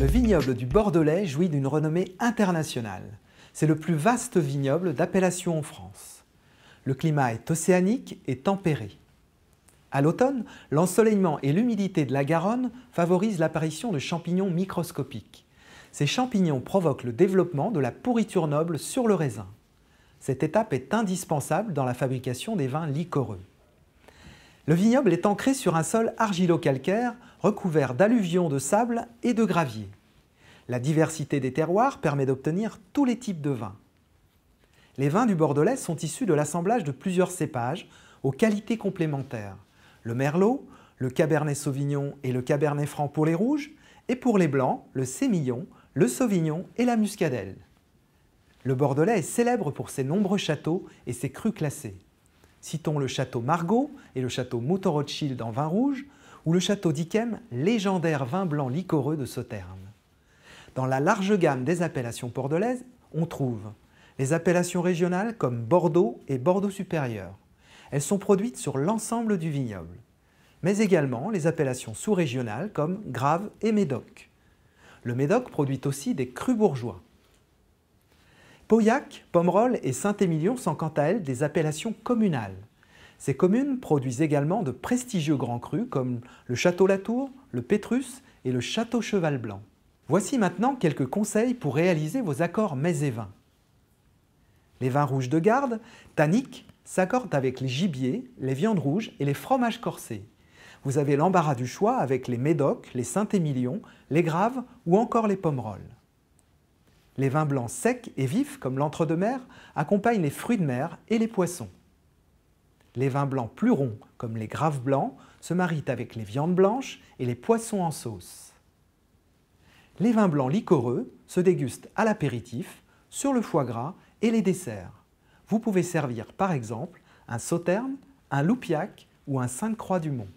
Le vignoble du Bordelais jouit d'une renommée internationale. C'est le plus vaste vignoble d'appellation en France. Le climat est océanique et tempéré. À l'automne, l'ensoleillement et l'humidité de la Garonne favorisent l'apparition de champignons microscopiques. Ces champignons provoquent le développement de la pourriture noble sur le raisin. Cette étape est indispensable dans la fabrication des vins liquoreux. Le vignoble est ancré sur un sol argilo-calcaire recouvert d'alluvions de sable et de gravier. La diversité des terroirs permet d'obtenir tous les types de vins. Les vins du Bordelais sont issus de l'assemblage de plusieurs cépages aux qualités complémentaires. Le Merlot, le Cabernet Sauvignon et le Cabernet Franc pour les rouges, et pour les blancs, le Sémillon, le Sauvignon et la Muscadelle. Le Bordelais est célèbre pour ses nombreux châteaux et ses crus classés. Citons le château Margaux et le château Mouton-Rothschild en vin rouge, ou le château d'Yquem, légendaire vin blanc liquoreux de Sauternes. Dans la large gamme des appellations bordelaises, on trouve les appellations régionales comme Bordeaux et Bordeaux supérieur. Elles sont produites sur l'ensemble du vignoble. Mais également les appellations sous-régionales comme Grave et Médoc. Le Médoc produit aussi des crus bourgeois. Pauillac, Pomerol et Saint-Émilion sont quant à elles des appellations communales. Ces communes produisent également de prestigieux grands crus comme le Château Latour, le Pétrus et le Château Cheval Blanc. Voici maintenant quelques conseils pour réaliser vos accords mets et vins. Les vins rouges de garde, tanniques, s'accordent avec les gibiers, les viandes rouges et les fromages corsés. Vous avez l'embarras du choix avec les médocs, les Saint-Émilion, les graves ou encore les pommerolles. Les vins blancs secs et vifs, comme l'entre-deux-mer, accompagnent les fruits de mer et les poissons. Les vins blancs plus ronds, comme les graves blancs, se marient avec les viandes blanches et les poissons en sauce. Les vins blancs liquoreux se dégustent à l'apéritif, sur le foie gras et les desserts. Vous pouvez servir par exemple un sauterne, un loupiac ou un Sainte-Croix du Mont.